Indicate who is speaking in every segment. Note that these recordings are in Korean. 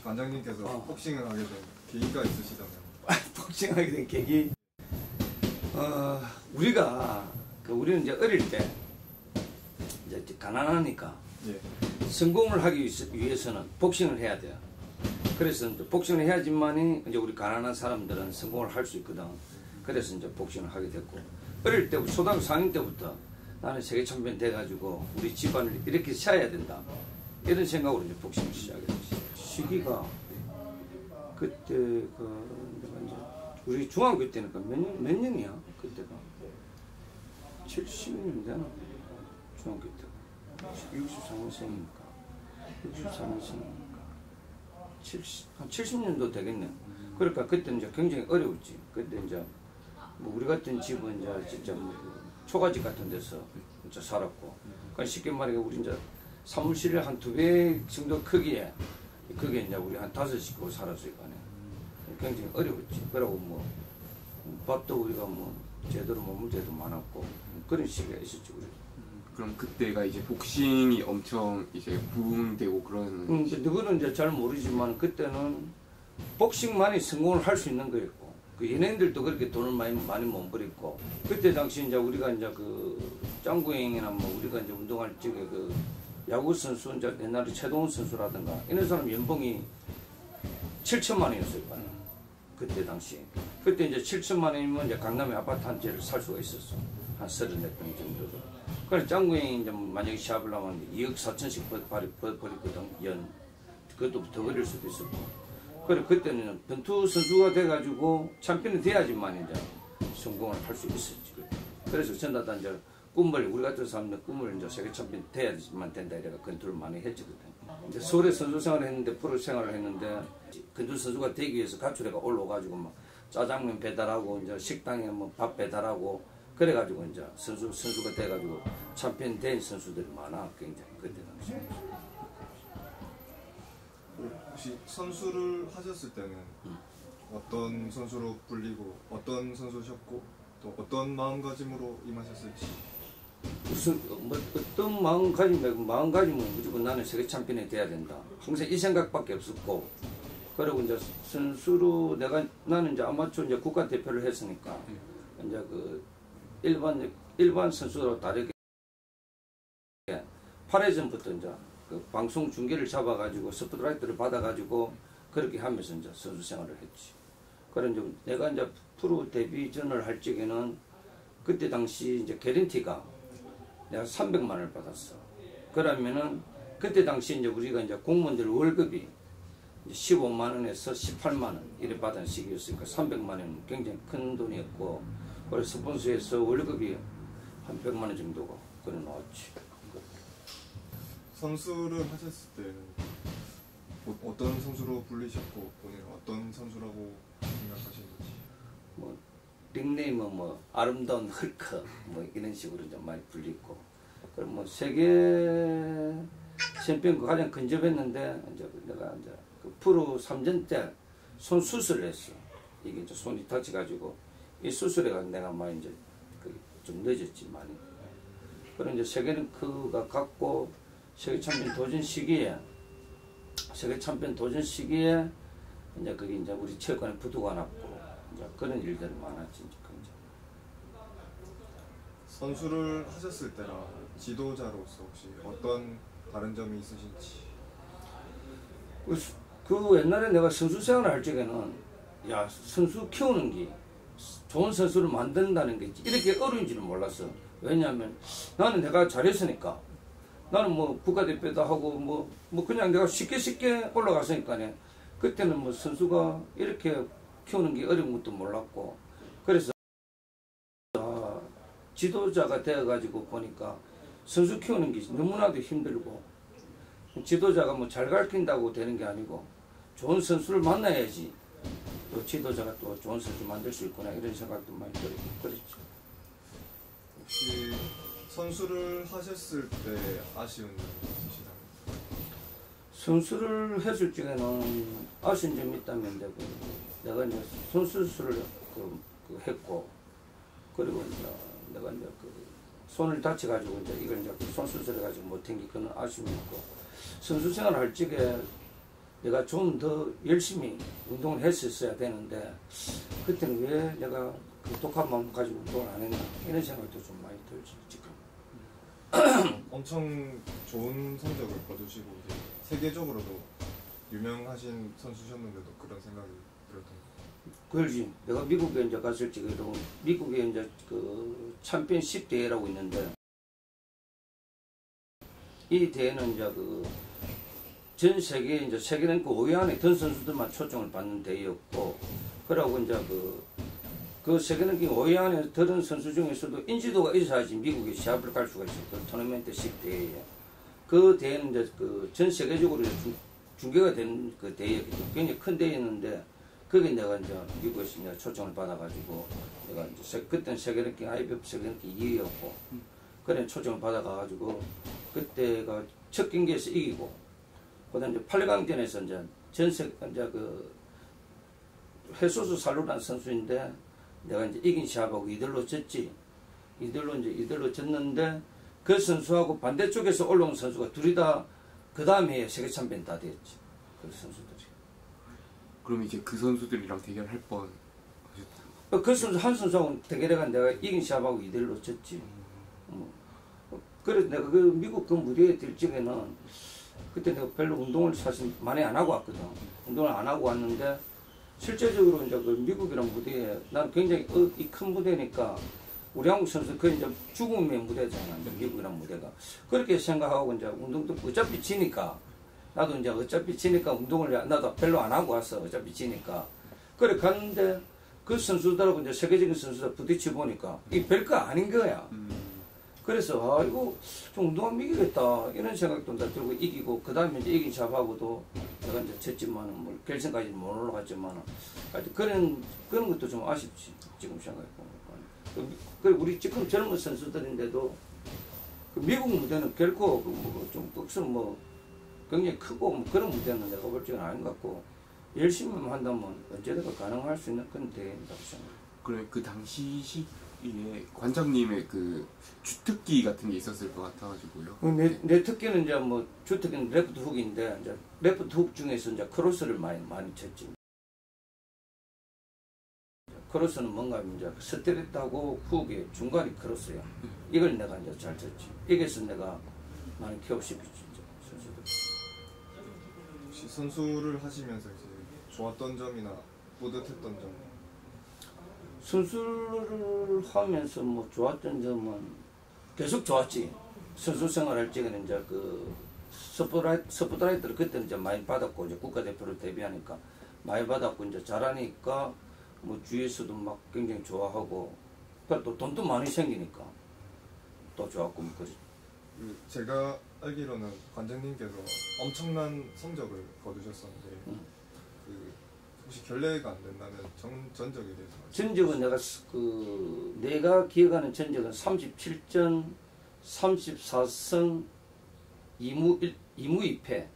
Speaker 1: 혹시 관장님께서
Speaker 2: 어.
Speaker 1: 복싱을 하게 된 계기가 있으시다면
Speaker 2: 복싱하게 된 계기 어 우리가 그 우리는 이제 어릴 때 이제 가난하니까
Speaker 1: 예.
Speaker 2: 성공을 하기 위해서- 위해서는 복싱을 해야 돼요. 그래서 이제 복싱을 해야지만이 이제 우리 가난한 사람들은 성공을 할 수 있거든. 그래서 이제 복싱을 하게 됐고 어릴 때 초등학교 4학년 때부터 나는 세계 챔피언 돼가지고 우리 집안을 이렇게 세워야 된다. 이런 생각으로 이제 복싱을 시작했지. 시기가 그때 그 내가 이제 우리 중학교 때니까 몇 년, 몇 년이야? 그때가? 70년 되나? 중학교 때가. 64년생이니까. 64년생이니까. 70, 한 70년도 되겠네. 그러니까 그때 이제 굉장히 어려웠지. 그때 이제 뭐 우리 같은 집은 이제 진짜 뭐 초가집 같은 데서 진짜 살았고. 그러니까 쉽게 말해 우리 이제 사무실을 한두 배 정도 크기에 그게 이제 우리 한 다섯 식구 아니야 굉장히 어려웠지. 그러고 뭐 밥도 우리가 뭐 제대로 먹을 때도 많았고 그런 시기가 있었지 우리.
Speaker 3: 그럼 그때가 이제 복싱이 엄청 이제 부흥되고 그런
Speaker 2: 음, 이제 누구는 이제 잘 모르지만 그때는 복싱만이 성공을 할 수 있는 거였고 그 연예인들도 그렇게 돈을 많이 많이 못 벌였고 그때 당시 이제 우리가 이제 그 짱구행이나 뭐 우리가 이제 운동할 적에 그 야구 선수 이제 옛날에 최동훈 선수라든가 이런 사람 연봉이 7천만 원이었을 거야. 그때 당시. 그때 이제 7천만 원이면 이제 강남에 아파트 한 채를 살 수가 있었어. 한 서른 몇평 정도도. 그래 짱구행이 이제 만약에 시합을 하면 2억 4천씩 버리거든 연. 그것도 더 버릴 수도 있었고. 그래 그때는 변투 선수가 돼가지고 챔피언이 돼야지만 이제 성공을 할 수 있었지. 그래서 전다 이제 꿈을 우리 같은 사람들 꿈을 이제 세계 챔피언 돼야지만 된다 이래가 권투를 많이 했지 그때. 이제 서울에 선수 생활을 했는데 프로 생활을 했는데 권투 선수가 되기 위해서 가출해가 올라가지고 막 짜장면 배달하고 이제 식당에 뭐 밥 배달하고 그래가지고 이제 선수 선수가 돼가지고 챔피언 된 선수들이 많아 굉장히 그때 당시.
Speaker 1: 혹시 선수를 하셨을 때는 어떤 선수로 불리고 어떤 선수셨고 또 어떤 마음가짐으로 임하셨을지
Speaker 2: 무슨 뭐 어떤 마음가짐 마음가짐은 무조건 나는 세계 챔피언이 돼야 된다. 항상 이 생각밖에 없었고 그리고 이제 선수로 내가 나는 이제 아마추어 이제 국가 대표를 했으니까 이제 그 일반 일반 선수로 다르게 8회전부터 이제 그 방송 중계를 잡아가지고 스포트라이트를 받아가지고 그렇게 하면서 이제 선수 생활을 했지. 그래 이제 내가 이제 프로 데뷔전을 할 적에는 그때 당시 이제 개런티가 내가 300만 원을 받았어. 그러면은 그때 당시 이제 우리가 이제 공무원들 월급이 이제 15만 원에서 18만 원 이래 받은 시기였으니까 300만 원은 굉장히 큰 돈이었고 그래서 스폰서에서 월급이 한 100만 원 정도가 그래 나왔지.
Speaker 1: 선수를 하셨을 때는 어- 어떤 선수로 불리셨고 본인은 어떤 선수라고 생각하시는지
Speaker 2: 뭐 닉네임은 뭐 아름다운 헐크 뭐 이런 식으로 좀 많이 불리고. 그럼 뭐 세계 챔피언 그 가장 근접했는데 이제 내가 이제 그 프로 3전 때 손 수술을 했어. 이게 이제 손이 다쳐가지고 이 수술에 가 내가 많이 이제 그좀 늦었지 많이. 그럼 이제 세계 랭크가 갖고 세계 챔피언 도전 시기에 세계 챔피언 도전 시기에 이제 그게 이제 우리 체육관에 부도가 났고 이제 그런 일들이 많았지 이제.
Speaker 1: 선수를 하셨을 때랑 지도자로서 혹시 어떤 다른 점이 있으신지
Speaker 2: 그, 수- 그 옛날에 내가 선수 생활을 할 적에는 야 선수 키우는 게 좋은 선수를 만든다는 게 이렇게 어려운 줄은 몰랐어. 왜냐하면 나는 내가 잘했으니까 나는 뭐 국가대표도 하고 뭐, 뭐 그냥 내가 쉽게 쉽게 올라갔으니까네. 그때는 뭐 선수가 이렇게 키우는 게 어려운 것도 몰랐고 그래서 아, 지도자가 되어가지고 보니까 선수 키우는 게 너무나도 힘들고 지도자가 뭐 잘 가르친다고 되는 게 아니고 좋은 선수를 만나야지 또 지도자가 또 좋은 선수 만들 수 있구나 이런 생각도 많이 들고 그랬죠.
Speaker 1: 혹시 선수를 하셨을 때 아쉬운 점이 있으시다면
Speaker 2: 선수를 했을 적에는 아쉬운 점이 있다면 되고 내가 이제 손수술을 그, 그 했고 그리고 이제 내가 이제 그 손을 다쳐가지고 이제 이걸 이제 손수술해가지고 못 튕기 그는 아쉬움이 있고 선수 생활 할 적에 내가 좀 더 열심히 운동을 했었어야 되는데 그때는 왜 내가 그 독한 마음 가지고 운동을 안 했나 이런 생각도 좀 많이 들지 지금.
Speaker 1: 엄청 좋은 성적을 거두시고 이제 세계적으로도 유명하신 선수셨는데도 그런 생각이
Speaker 2: 그렇지. 내가 미국에 이제 갔을 적에도 미국에 이제 그 챔피언십 대회라고 있는데 이 대회는 이제 그 전 세계 이제 세계는 그 5위 안에 든 선수들만 초청을 받는 대회였고 그러고 이제 그, 그 세계는 그 5위 안에 들은 선수 중에서도 인지도가 있어야지 미국에 시합을 갈 수가 있어요. 그 토너먼트식 대회에. 그 대회는 이제 그 전 세계적으로 중계가 된 그 대회, 굉장히 큰 대회였는데 거기 내가 이제 미국에서 이제 초청을 받아가지고 내가 이제 세, 그때는 세계랭킹 IBF 세계랭킹 2위였고 그래 초청을 받아가가지고 그때가 첫 경기에서 이기고 그다음 이제 8강전에서 이제 전세 이제 그 해소수 살루란 선수인데 내가 이제 이긴 시합하고 이들로 졌지 이들로 이제 이들로 졌는데 그 선수하고 반대쪽에서 올라온 선수가 둘이 다 그 다음에 세계 챔피언 다 됐지 그 선수들이.
Speaker 3: 그럼 이제 그 선수들이랑 대결할 뻔
Speaker 2: 그 선수 한 선수하고 대결해가 내가 이긴 시합하고 이대로 졌지. 어. 어, 그래서 내가 그 미국 그 무대에 들 적에는 그때 내가 별로 운동을 사실 많이 안 하고 왔거든. 운동을 안 하고 왔는데 실제적으로 이제 그 미국이란 무대에 난 굉장히 어, 이큰 무대니까 우리 한국 선수 그 이제 죽음의 무대잖아. 미국이란 무대가 그렇게 생각하고 이제 운동도 어차피 지니까 나도 이제 어차피 지니까 운동을 나도 별로 안 하고 왔어. 어차피 지니까 그래 갔는데 그 선수들하고 이제 세계적인 선수들 부딪혀 보니까 이 별거 아닌 거야.
Speaker 3: 음,
Speaker 2: 그래서 아 이거 좀 운동하면 이기겠다 이런 생각도 나 들고 이기고 그 다음에 이제 이긴 샵하고도 내가 이제 쳤지만은 뭐 결승까지 못 올라갔지만은 그런 그런 것도 좀 아쉽지 지금 생각해 보니까 그, 그 우리 지금 젊은 선수들인데도 그 미국 무대는 결코 그뭐좀 벅선 뭐 굉장히 크고 뭐 그런 무대는 내가 볼 적은 아닌 것 같고 열심히만 한다면 언제든가 가능할 수 있는 그런 대회라고 생각해.
Speaker 3: 그러면 그 당시 시기에 관장님의 그 주특기 같은 게 있었을 것 같아가지고요.
Speaker 2: 그 내, 내 특기는 이제 뭐 주특기는 레프트 훅인데 이제 레프트 훅 중에서 이제 크로스를 많이 많이 쳤지. 크로스는 뭔가 이제 스트레이트하고 훅의 중간이 크로스야. 이걸 내가 이제 잘 쳤지. 이게서 내가 많이 선수들.
Speaker 1: 혹시 선수를 하시면서 이제 좋았던 점이나 뿌듯했던 점
Speaker 2: 선수를 하면서 뭐 좋았던 점은 계속 좋았지. 선수 생활할 적에는 이제 그 스포트라이트, 스포트라이트를 그때는 이제 많이 받았고 이제 국가대표로 데뷔하니까 많이 받았고 이제 잘하니까 뭐 주위에서도 막 굉장히 좋아하고 그또 돈도 많이 생기니까 또 좋았고 뭐 그러지.
Speaker 1: 그 제가 알기로는 관장님께서 엄청난 성적을 거두셨었는데
Speaker 2: 음.
Speaker 1: 그 혹시 결례가 안 된다면 전, 전적에 대해서
Speaker 2: 전적은 내가 스- 그 내가 기억하는 전적은 37전 34승 2무 1, 2무 2패.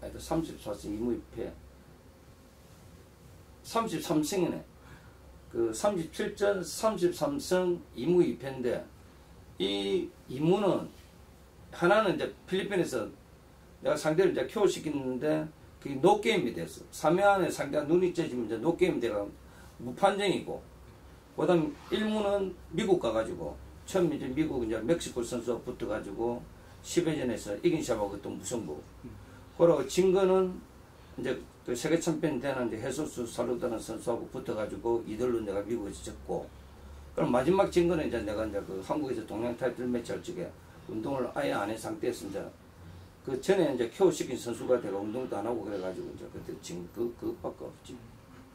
Speaker 2: 하여튼 34승 2무 2패. 33승이네. 그 37전 33승 2무 2패인데 이 2무는 하나는 이제 필리핀에서 내가 상대를 이제 큐어시키는데 그게 노게임이 됐어. 3회 안에 상대가 눈이 째지면 이제 노게임이 돼가 무판정이고 그 다음 1무는 미국 가가지고 처음 이제 미국 이제 멕시코 선수와 붙어가지고 10회전에서 이긴 샵하고 또 무승부. 그러고 진 거는 이제 그 세계 챔피언 되는 이제 해소수 살루다는 선수하고 붙어가지고 이들로 내가 미국에서 졌고 그럼 마지막 진 거는 이제 내가 이제 그 한국에서 동양 타이틀 매치 할 적에 운동을 아예 안 한 상태에서 이제 그 전에 이제 큐어 시킨 선수가 내가 운동도 안 하고 그래가지고 이제 그때 진그 그밖에 없지.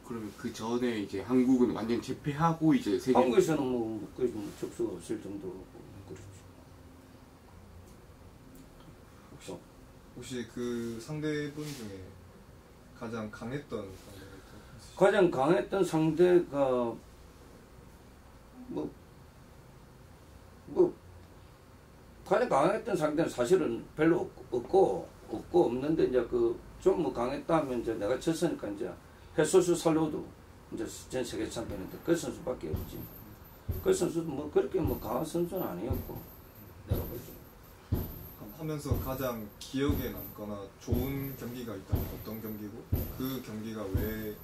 Speaker 3: 그러면 그 전에 이제 한국은 완전 재패하고 이제 세계
Speaker 2: 한국에서는 뭐 거의 뭐 접수가 없을 정도로 그렇지.
Speaker 1: 혹시 혹시 그 상대분 중에 가장 강했던 상대가?
Speaker 2: 가장 강했던 상대가 뭐, 뭐 가장 강했던 상대는 사실은 별로 없- 없고 없고 없는데 이제 그 좀 뭐 강했다 하면 이제 내가 졌으니까 이제 해소수 살로도 이제 전 세계 챔피언인데 그 선수밖에 없지. 그 선수도 뭐 그렇게 뭐 강한 선수는 아니었고. 내가
Speaker 1: 한 하면서 가장 기억에 남거나 좋은 경기가 있다면 어떤 경기고? 그 경기가 왜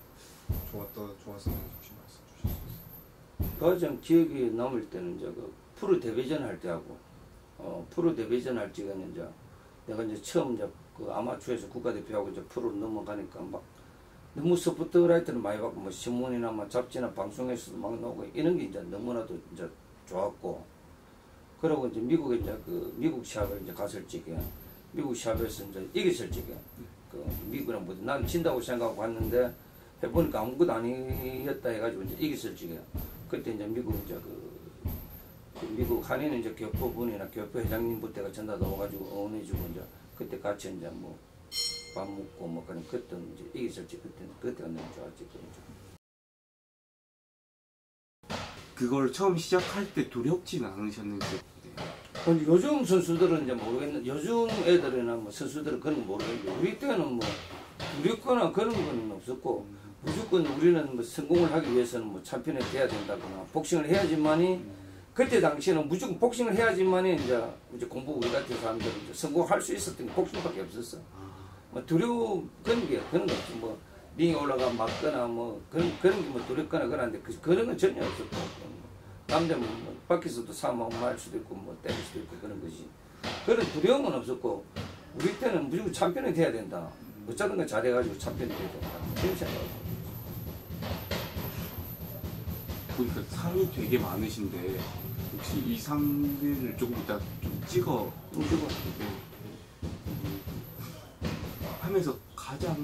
Speaker 1: 좋았던 좋았었는지 혹시 말씀 주실 수 있어요?
Speaker 2: 가장 기억에 남을 때는 이제 그 프로 데뷔전 할 때하고 어 프로 데뷔전 할 때는 이제 내가 이제 처음 이제 그 아마추어에서 국가대표하고 이제 프로 넘어가니까 막 너무 스포트라이트를 많이 받고 뭐 신문이나 뭐 잡지나 방송에서도 막 나오고 이런 게 이제 너무나도 이제 좋았고. 그러고 이제 미국에 이제 그 미국 시합을 이제 갔을 적에 미국 시합에서 이제 이겼을 적에 그 미국이랑 뭐 나는 진다고 생각하고 갔는데 해보니까 아무것도 아니었다 해가지고 이제 이겼을 적에 그때 이제 미국 이제 그, 그 미국 한인 이제 교포분이나 교포 회장님부터가 전화도 와가지고 응원해주고 이제 그때 같이 이제 뭐 밥 먹고 뭐 그런 그때 이제 이겼을 적 그때 그때가 너무 좋았지 그때.
Speaker 3: 그걸 처음 시작할 때 두렵진 않으셨는지. 네.
Speaker 2: 요즘 선수들은 이제 모르겠는데 요즘 애들이나 뭐 선수들은 그런 거 모르겠는데 우리 때는 뭐 두렵거나 그런 건 없었고 무조건 우리는 뭐 성공을 하기 위해서는 뭐 챔피언이 돼야 된다거나 복싱을 해야지만이 그때 당시에는 무조건 복싱을 해야지만이 이제 이제 공부 우리 같은 사람들은 이제 성공할 수 있었던 게 복싱밖에 없었어. 뭐 두려움 그런 게 그런 거 없지. 뭐 링에 올라가 맞거나 뭐 그런 그런 게 뭐 두렵거나 그런데 그, 그런 건 전혀 없었고. 남자 뭐 밖에서도 사망할 수도 있고 뭐 때릴 수도 있고 그런 것이 그런 두려움은 없었고 우리 때는 무조건 챔피언이 돼야 된다. 어쩌든가 잘해가지고 챔피언이 돼야 된다. 그런 생각
Speaker 3: 보니까 상이 되게 많으신데 혹시 이 상을 조금 이따 좀 찍어 네. 하면서 가장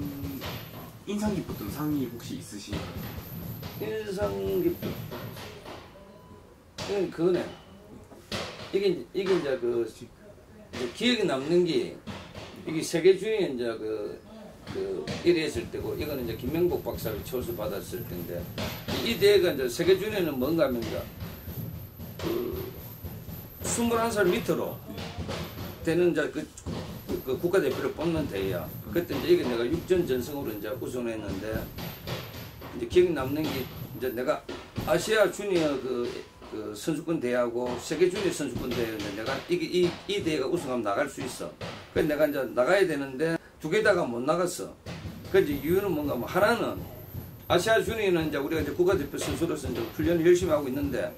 Speaker 3: 인상 깊었던 상이 혹시 있으신가요?
Speaker 2: 인상 깊은 이건 그거네 이게 이게 이제 그 기억에 남는 게 이게 세계 중에 이제 그, 그 1위 했을 때고 이거는 이제 김명복 박사를 초수 받았을 때인데 이 대회가 이제 세계 중에는 뭔가 하면 그 21살 밑으로 되는 이제 그, 그, 그 국가대표를 뽑는 대회야. 그때 이제 이게 내가 6전 전승으로 이제 우승했는데 이제 기억에 남는 게 이제 내가 아시아 주니어 그, 그 선수권 대회하고 세계 주니어 선수권 대회인데 내가 이게 이, 이 대회가 우승하면 나갈 수 있어. 그래서 내가 이제 나가야 되는데 두 개 다가 못 나갔어. 그 이제 이유는 뭔가 뭐 하나는 아시아 주니어는 이제 우리가 이제 국가대표 선수로서 이제 훈련을 열심히 하고 있는데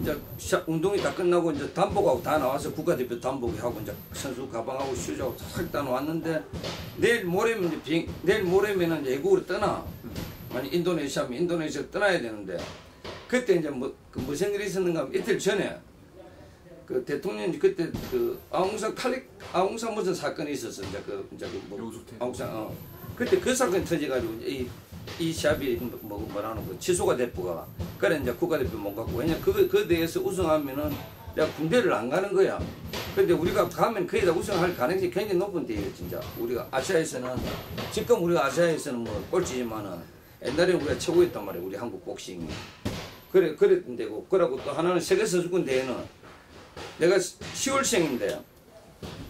Speaker 2: 이제 샤- 운동이 다 끝나고 이제 단복하고 다 나와서 국가대표 단복이 하고 이제 선수 가방하고 슈즈하고 싹다 나왔는데 내일 모레면 이제 비행, 내일 모레면은 이제 외국으로 떠나. 만약 인도네시아면 인도네시아 떠나야 되는데 그때 이제 뭐, 그 무슨 일이 있었는가 하면 이틀 전에 그 대통령이 그때 그 아웅산 칼릭 아웅산 무슨 사건이 있었어 이제 그 이제 그뭐. 아웅산 어 그때 그 사건 이 터져가지고 이제 이, 이 시합이 뭐 뭐라는 거 취소가 됐고가 그래 이제 국가대표 못 갔고 왜냐 그거 그 대회에서 우승하면은 내가 군대를 안 가는 거야. 근데 우리가 가면 거기다 우승할 가능성이 굉장히 높은 대회예요 진짜. 우리가 아시아에서는 지금 우리가 아시아에서는 뭐 꼴찌지만은 옛날에 우리가 최고였단 말이야 우리 한국 복싱이. 그래 그랬던 데고 그러고 또 하나는 세계 선수권 대회는 내가 10월생인데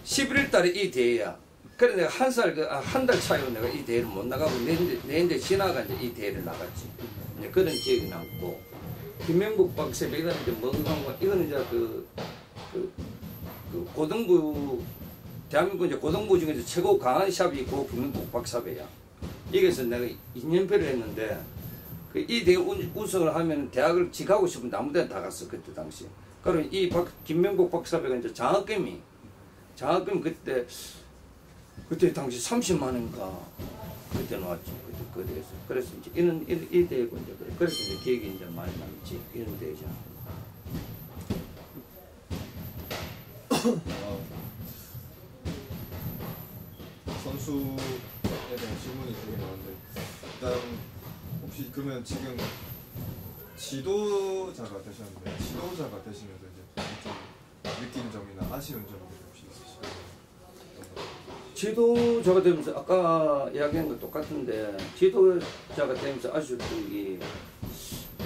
Speaker 2: 11월 달에 이 대회야. 그래 내가 한 살, 그, 한달 차이로 내가 이 대회를 못 나가고 내 이제, 내 이제 지나가 이제 이 대회를 나갔지. 이제 그런 기억이 남고. 김명국 박사가 이거는 이제 뭔가, 뭐, 이거는 이제 그, 그, 그 고등부, 대한민국 이제 고등부 중에서 최고 강한 샵이 고 김명국 박사배야. 여기서 내가 2년패를 했는데, 그 이 대회 우- 우승을 하면 대학을 직하고 싶은데 아무 데나 다 갔어, 그때 당시. 그럼 이 박, 김명국 박사배가 이제 장학금이, 장학금 그때, 그때 당시 30만 원인가 그때 나왔지 그때 거대에서 그래서 이제 이런 이, 이 대회고 이제 그래 그래서 이제 기억이 이제 많이 남지 이런 대회잖아.
Speaker 1: 선수에 대한 질문이 되게 많은데 일단 혹시 그러면 지금 지도자가 되셨는데 지도자가 되시면서 이제 좀 느낀 점이나 아쉬운 점들이 혹시 있으실까요?
Speaker 2: 지도자가 되면서 아까 이야기한 거 똑같은데 지도자가 되면서 아쉬웠던 게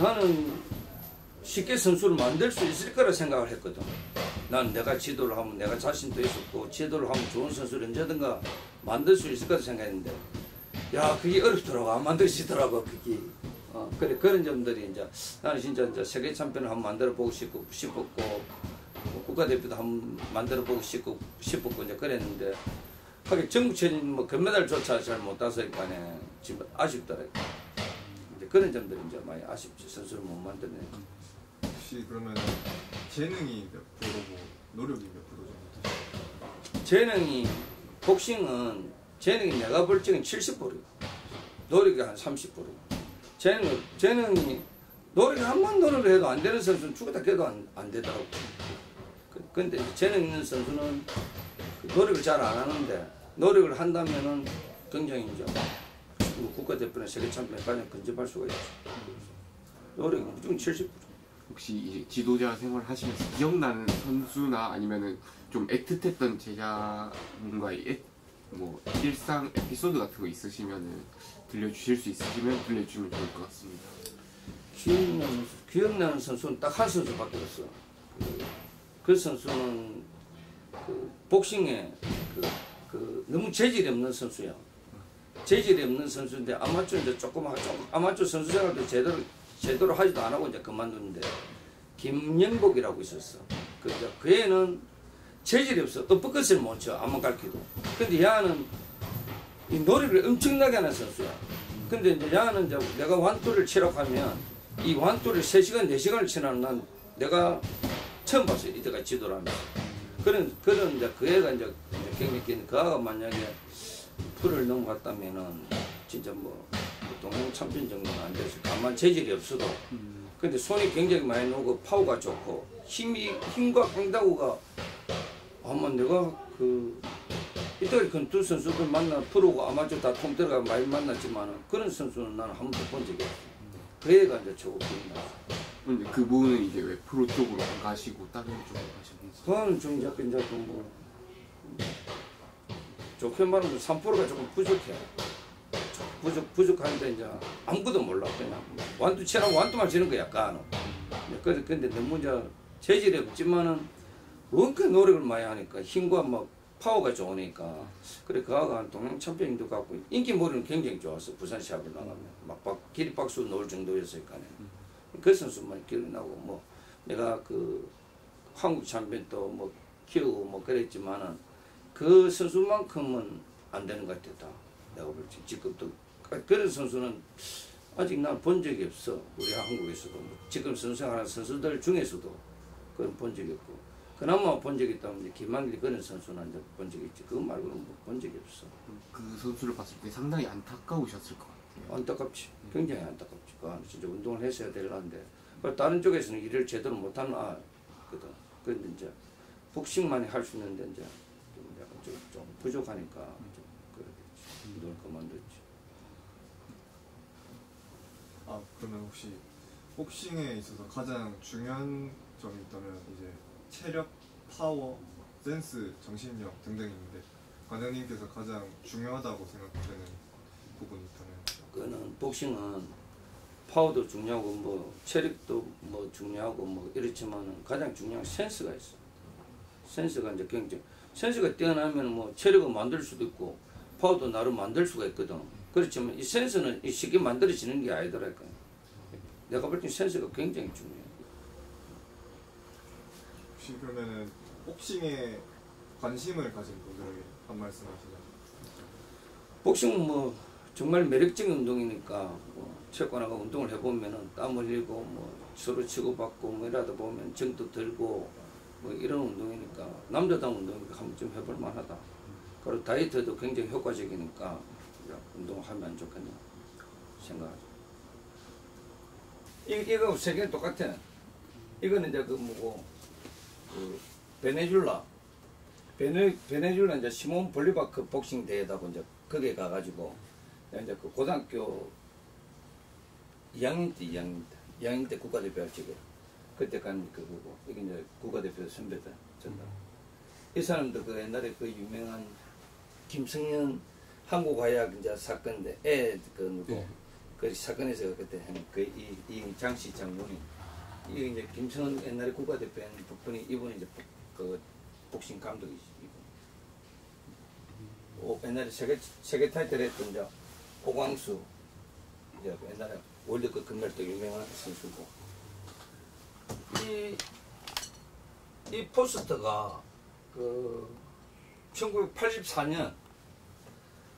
Speaker 2: 나는 쉽게 선수를 만들 수 있을 거라 생각을 했거든. 난 내가 지도를 하면 내가 자신도 있었고 지도를 하면 좋은 선수를 언제든가 만들 수 있을 거라 생각했는데 야 그게 어렵더라고 안 만들어지더라고 그게 어, 그래 그런 점들이 이제 나는 진짜 이제 세계 챔피언을 한번 만들어 보고 싶고 싶었고 뭐 국가대표도 한번 만들어 보고 싶고 싶었고 이제 그랬는데 하게 전국체전 뭐 금메달조차 잘 못 따서니까네 지금 아쉽더라고요. 이제 그런 점들이 이제 많이 아쉽지 선수를 못 만드니까.
Speaker 1: 혹시 그러면 재능이 몇 프로고 노력이 몇 프로 정도 되세요?
Speaker 2: 재능이 복싱은 재능이 내가 볼 적은 70%고 노력이 한 30%. 재능 재능이 노력이 한번 노력을 해도 안 되는 선수는 죽었다 깨도 안, 안 되더라고. 그- 근데 재능 있는 선수는 그 노력을 잘 안 하는데 노력을 한다면은 굉장히 이제 뭐 국가대표나 세계 챔피언까지 근접할 수가 있죠. 노력이 무조건 70%.
Speaker 3: 혹시 지도자 생활 하시면서 기억나는 선수나 아니면은 좀 애틋했던 제자분과의 애, 뭐 일상 에피소드 같은 거 있으시면은 들려주실 수 있으시면 들려주시면 좋을 것 같습니다.
Speaker 2: 기억나는, 기억나는 선수는 딱 한 선수밖에 없어. 그, 그 선수는 그 복싱에 그, 그 너무 재질이 없는 선수야. 재질이 없는 선수인데 아마추어 이제 조금 아마추어 선수 생활도 제대로 제대로 하지도 안 하고 이제 그만뒀는데 김영복이라고 있었어. 그 이제 그 애는 재질이 없어. 엇박것을 못 쳐. 아무 가르쳐도. 근데 야는 이 노력을 엄청나게 하는 선수야. 근데 이제 야는 이제 내가 완투를 치라고 하면 이 완투를 3시간, 4시간을 치는 난 내가 처음 봤어요. 이때가 지도를 하면서. 그런, 그런 이제 그 애가 이제 이제 경력이 그 아가 만약에 풀을 넘어갔다면은 진짜 뭐 동양 챔피언 정도는 안 됐을 다만 재질이 없어도 근데 손이 굉장히 많이 나오고 파워가 좋고 힘이 힘과 깡다구가 아마 내가 그 이때까지 그두 선수들 만나 프로고 아마추어 다 통틀어가 많이 만났지만 그런 선수는 나는 한 번도 본 적이 없어. 그 애가 이제 최고 기억나.
Speaker 3: 근데 그분은 이제 왜 프로 쪽으로 안 가시고 다른 쪽으로 가셨는지.
Speaker 2: 그거는 좀 이제 이제 뭐 좋게 말하면 3%가 조금 부족해. 부족 부족한데 이제 아무것도 몰라 그냥 완투 치라고 완투만 치는 거야 약간. 근데 근데 너무 이제 재질이 없지만은 원체 노력을 많이 하니까 힘과 막 파워가 좋으니까 그래 그 아가 동양 챔피언도 갖고 인기몰이는 굉장히 좋았어 부산 시합을 나가면 막 박- 기립박수 놓을 정도였으니까 그 선수만 기억이 나고 뭐 내가 그 한국 챔피언 또뭐 키우고 뭐 그랬지만은 그 선수만큼은 안 되는 것 같았다. 내가 볼 때. 지금도 그런 선수는 아직 난 본 적이 없어. 우리 한국에서도. 뭐 지금 선수하는 선수들 중에서도 그건 본 적이 없고. 그나마 본 적이 있다면 이제 김한길 그런 선수는 이제 본 적이 있지. 그거 말고는 뭐 본 적이 없어.
Speaker 3: 그 선수를 봤을 때 상당히 안타까우셨을 것 같아요.
Speaker 2: 안타깝지. 굉장히 안타깝지. 그 안에 진짜 운동을 했어야. 그 다른 쪽에서는 일을 제대로 못하는 아거든. 근데 이제 복싱만이 할 수 있는데 이제 좀 약간 좀, 좀 부족하니까 좀 그러겠지. 운동을 그만뒀지.
Speaker 1: 아 그러면 혹시 복싱에 있어서 가장 중요한 점이 있다면 이제 체력, 파워, 센스, 정신력 등등이 있는데 관장님께서 가장 중요하다고 생각되는 부분이 있다면
Speaker 2: 그거는 복싱은 파워도 중요하고 뭐 체력도 뭐 중요하고 뭐 이렇지만은 가장 중요한 센스가 있어. 센스가 이제 굉장히 센스가 뛰어나면 뭐 체력을 만들 수도 있고 파워도 나름 만들 수가 있거든. 그렇지만 이 센스는 이 쉽게 만들어지는 게 아니더라니까. 내가 볼 때 센스가 굉장히 중요해.
Speaker 1: 혹시 그러면은 복싱에 관심을 가진 분들에게 한 말씀 하시자면
Speaker 2: 복싱은 뭐 정말 매력적인 운동이니까 뭐 체육관하고 운동을 해보면은 땀 흘리고 뭐 서로 치고받고 뭐 이러다 보면 정도 들고 뭐 이런 운동이니까 남자다운 운동이니까 한번 좀 해볼 만하다. 그리고 다이어트도 굉장히 효과적이니까 이제 운동을 하면 좋겠네 생각하죠. 이, 이거 세개 똑같아. 이거는 이제 그 뭐고 그 베네줄라 베네, 베네줄라 이제 시몬 볼리바크 복싱 대회다고 이제 거기에 가가지고 이제 그 고등학교 2학년 때 2학년 때 2학년 때 국가대표 할 적에 그때 간 그거고 이게 이제 국가대표 선배들 전다. 이 사람도 그 옛날에 그 유명한 김성현 한국화약 이제 사건인데 애그 누구
Speaker 3: 네.
Speaker 2: 그 사건에서 그때 한그이 이 장씨 장군이 이 이제 김성현 옛날에 국가대표한 분이 이분이 이제 복- 그 복싱 감독이시 이분. 오, 옛날에 세계 세계 타이틀 했던 이제 오광수 이제 그 옛날에 월드컵 금메달 때 유명한 선수고 이 이 포스터가 그 1984년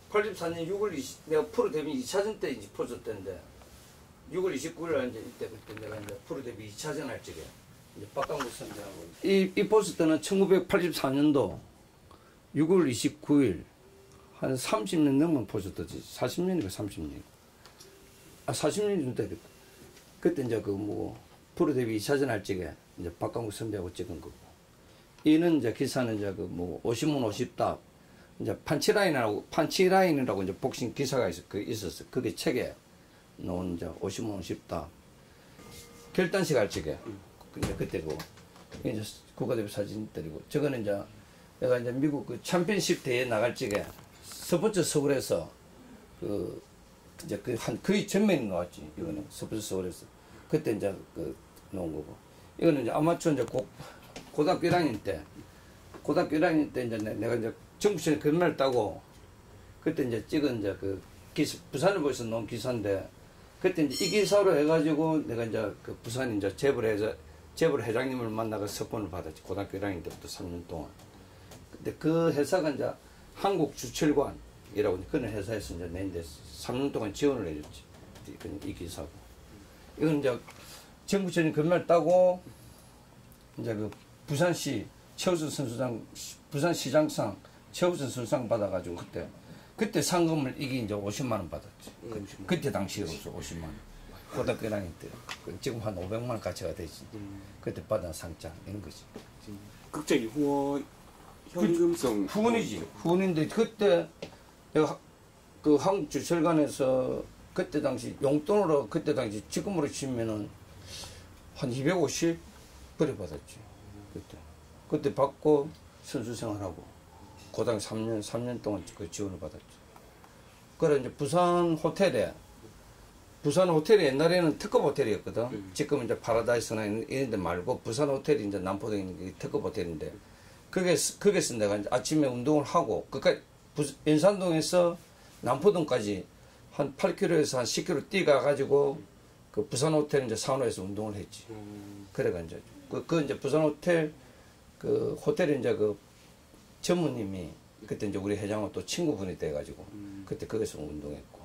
Speaker 2: 84년 6월 20 내가 프로 데뷔 2차전 때 이제 포스터인데 6월 29일 날 이제 이때 그때 내가 이제 프로 데뷔 2차전 할 적에 이제 박강국 선배하고 이, 이 포스터는 1984년도 6월 29일 한 30년 넘은 포스터지. 40년인가 30년. 아 40년 정도 됐다. 그때 이제 그 뭐 프로 데뷔 2차전 할 적에 이제 박강국 선배하고 찍은 거고. 이는 이제 기사는 이제 그뭐 50문 50답 이제 판치라인이라고 판치라인이라고 이제 복싱 기사가 있어 그 있었어. 그게 책에 나온 이제 50문 50답 결단식 할 적에. 근데 그때고 이게 이제 국가대표 사진들이고. 저거는 이제 내가 이제 미국 그 챔피언십 대회 나갈 적에 스포츠 서울에서 그 이제 그 한 거의 전면이 나왔지 이거는 스포츠 서울에서. 그때 이제 그 나온 거고. 이거는 이제 아마추어 이제 고, 고등학교 1학년 때. 고등학교 1학년 때 이제 내- 내가 이제 정부시에 금메달 따고 그때 이제 찍은 이제 그 기사, 부산을 보에서 나온 기사인데 그때 이제 이 기사로 해가지고 내가 이제 그 부산 이제 재벌 회장 재벌 회장님을 만나서 석권을 받았지 고등학교 1학년 때부터 3년 동안. 근데 그 회사가 이제 한국 주철관이라고 그런 회사에서 이제 내인데 3년 동안 지원을 해줬지. 이, 이 기사고. 이건 이제 정부처님 금메달 따고 이제 그 부산시 최우선 선수상 부산시장상 최우선 선수상 받아가지고 그때 그때 상금을 이게 이제 50만 원 받았지. 그, 그때 당시로서 50만 원. 고등학교 1학년 때. 그 지금 한 500만 원 가치가 되지. 그때 받은 상장 이런 거지.
Speaker 3: 극적이 후원 현금성
Speaker 2: 후원이지. 후원인데 그때 내가 하- 그 한국 주철관에서 그때 당시 용돈으로 그때 당시 지금으로 치면은 한 250 그래 받았지. 그때. 그때 받고 선수 생활하고 고등 3년 3년 동안 그 지원을 받았지. 그래 이제 부산 호텔에 부산 호텔이 옛날에는 특급 호텔이었거든.
Speaker 3: 음.
Speaker 2: 지금 이제 파라다이스나 이런 데 말고 부산 호텔이 이제 남포동에 있는 게 특급 호텔인데 거기서, 거기서 내가 이제 아침에 운동을 하고 그까지 연산동에서 남포동까지 한 8km에서 한 10km 뛰어가가지고 그 부산 호텔 이제 사우나에서 운동을 했지.
Speaker 3: 음,
Speaker 2: 그래가 이제 그, 그 이제 부산 호텔 그 호텔에 이제 그 전무님이 그때 이제 우리 회장은 또 친구분이 돼가지고
Speaker 3: 음.
Speaker 2: 그때 거기서 운동했고